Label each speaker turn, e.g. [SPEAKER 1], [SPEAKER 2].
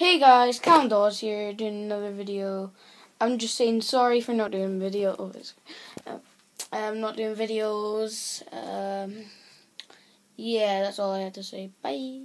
[SPEAKER 1] Hey guys, Dawes here doing another video. I'm just saying sorry for not doing videos. Uh, I'm not doing videos. Um, yeah, that's all I had to say. Bye.